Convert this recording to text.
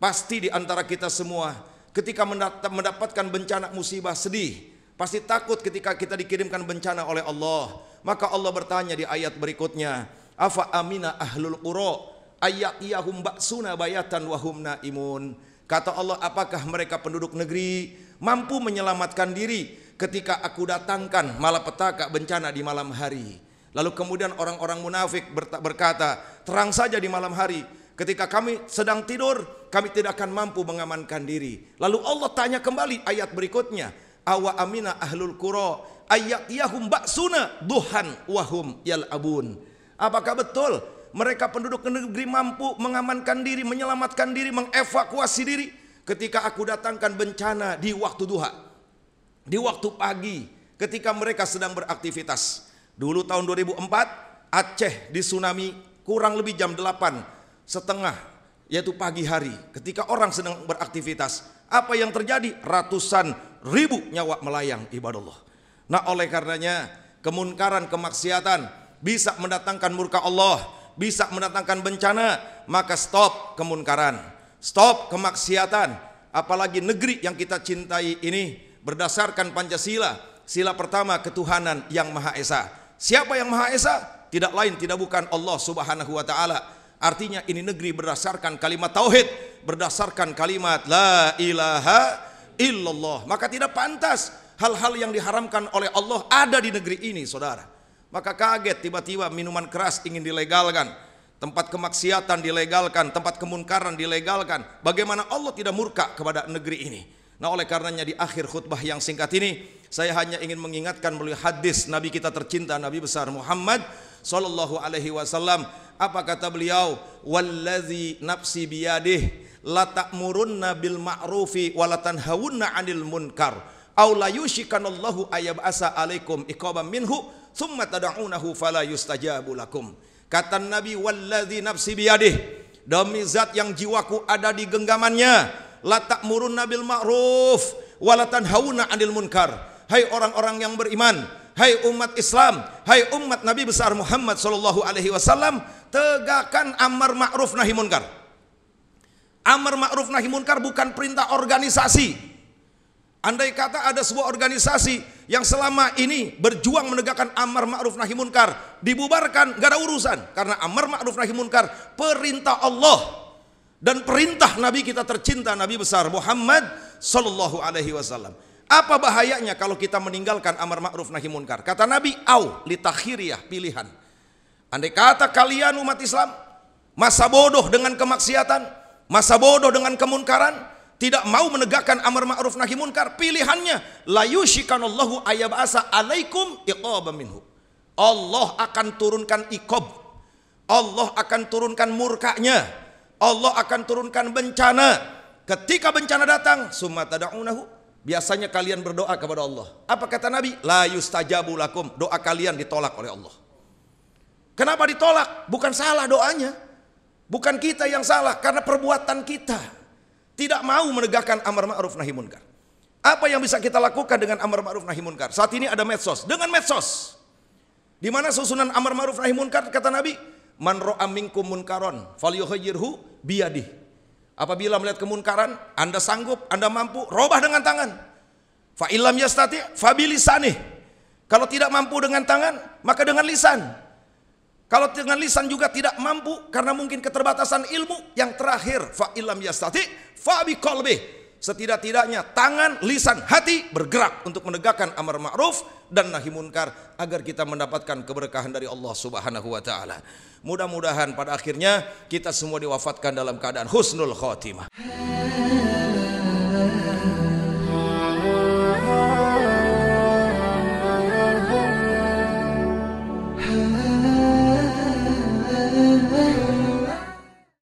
Pasti di antara kita semua ketika mendapatkan bencana musibah sedih, pasti takut ketika kita dikirimkan bencana oleh Allah. Maka Allah bertanya di ayat berikutnya, "Afa amina ahlul qura ayat iyahum ba'suna bayatan wahum naimun." Kata Allah, apakah mereka penduduk negeri mampu menyelamatkan diri ketika aku datangkan malapetaka bencana di malam hari? Lalu kemudian orang-orang munafik berkata, terang saja di malam hari, ketika kami sedang tidur, kami tidak akan mampu mengamankan diri. Lalu Allah tanya kembali ayat berikutnya, awa amina ahlul qura ayat yahum baksuna duhan wahum yal abun. Apakah betul mereka penduduk negeri mampu mengamankan diri, menyelamatkan diri, mengevakuasi diri ketika aku datangkan bencana di waktu duha, di waktu pagi, ketika mereka sedang beraktivitas. Dulu tahun 2004 Aceh di tsunami kurang lebih jam 8 setengah yaitu pagi hari ketika orang sedang beraktivitas apa yang terjadi ratusan ribu nyawa melayang ibadallah nah oleh karenanya kemunkaran kemaksiatan bisa mendatangkan murka Allah bisa mendatangkan bencana maka stop kemunkaran stop kemaksiatan apalagi negeri yang kita cintai ini berdasarkan Pancasila sila pertama ketuhanan yang Maha Esa Siapa yang Maha Esa? Tidak lain, tidak bukan Allah Subhanahu wa taala. Artinya ini negeri berdasarkan kalimat tauhid, berdasarkan kalimat la ilaha illallah. Maka tidak pantas hal-hal yang diharamkan oleh Allah ada di negeri ini, Saudara. Maka kaget tiba-tiba minuman keras ingin dilegalkan, tempat kemaksiatan dilegalkan, tempat kemunkaran dilegalkan. Bagaimana Allah tidak murka kepada negeri ini? Nah, oleh karenanya di akhir khutbah yang singkat ini saya hanya ingin mengingatkan melalui hadis Nabi kita tercinta Nabi besar Muhammad sallallahu alaihi wasallam. Apa kata beliau? Wallazi nafsi biyadih la ta'murunna bil ma'rufi wa la tanhawunna 'anil munkar. Aw la yushikanallahu ayyab'asa alaikum iqaban minhu thumma tad'unahu fala yustajabu lakum. Kata Nabi wallazi nafsi biyadih demi zat yang jiwaku ada di genggamannya la ta'murunna bil ma'ruf wa la tanhawunna 'anil munkar. Hai orang-orang yang beriman, hai umat Islam, hai umat Nabi besar Muhammad sallallahu alaihi wasallam, tegakkan amar ma'ruf nahi munkar. Amar ma'ruf nahi munkar bukan perintah organisasi. Andai kata ada sebuah organisasi yang selama ini berjuang menegakkan amar ma'ruf nahi munkar, dibubarkan gak ada urusan karena amar ma'ruf nahi munkar perintah Allah dan perintah Nabi kita tercinta Nabi besar Muhammad sallallahu alaihi wasallam. Apa bahayanya kalau kita meninggalkan amar ma'ruf nahi munkar? Kata Nabi, au litakhiriyah, pilihan. Andai kata kalian umat Islam masa bodoh dengan kemaksiatan, masa bodoh dengan kemunkaran, tidak mau menegakkan amar ma'ruf nahi munkar, pilihannya la yushikanallahu ayabasa alaikum iqaba minhu. Allah akan turunkan ikob. Allah akan turunkan murkanya. Allah akan turunkan bencana. Ketika bencana datang, summa tada'unahu Biasanya kalian berdoa kepada Allah. Apa kata Nabi? La yustajabu lakum. Doa kalian ditolak oleh Allah. Kenapa ditolak? Bukan salah doanya. Bukan kita yang salah karena perbuatan kita. Tidak mau menegakkan amar ma'ruf nahi munkar. Apa yang bisa kita lakukan dengan amar ma'ruf nahi munkar? Saat ini ada medsos. Dengan medsos. Di mana susunan amar ma'ruf nahi munkar kata Nabi, "Man ra'a minkum munkaron falyughayyirhu biyadihi." Apabila melihat kemunkaran, Anda sanggup, Anda mampu, robah dengan tangan. Fa ilam yastati fabilisani. Kalau tidak mampu dengan tangan, maka dengan lisan. Kalau dengan lisan juga tidak mampu karena mungkin keterbatasan ilmu, yang terakhir fa ilam yastati fa biqalbi. Setidak-tidaknya tangan, lisan, hati bergerak untuk menegakkan amar ma'ruf dan nahi munkar agar kita mendapatkan keberkahan dari Allah Subhanahu wa taala. Mudah-mudahan pada akhirnya kita semua diwafatkan dalam keadaan husnul khotimah.